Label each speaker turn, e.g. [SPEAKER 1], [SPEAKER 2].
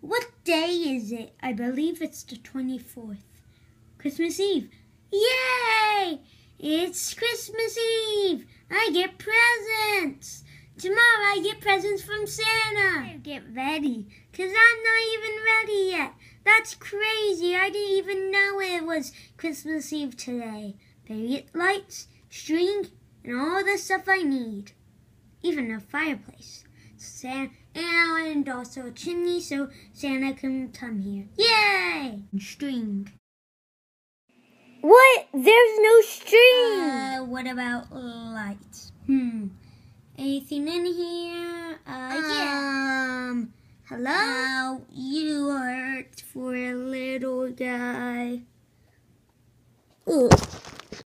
[SPEAKER 1] What day is it? I believe it's the 24th. Christmas Eve. Yay! It's Christmas Eve. I get presents. Tomorrow I get presents from Santa. Get ready, cause I'm not even ready yet. That's crazy. I didn't even know it was Christmas Eve today. Get lights, string, and all the stuff I need. Even a fireplace. Santa, and oh, also a chimney so Santa can come here. Yay! String.
[SPEAKER 2] What? There's no string.
[SPEAKER 1] Uh, what about lights? Hmm. Anything in here? Um, hello? How you hurt for a little guy. Ugh.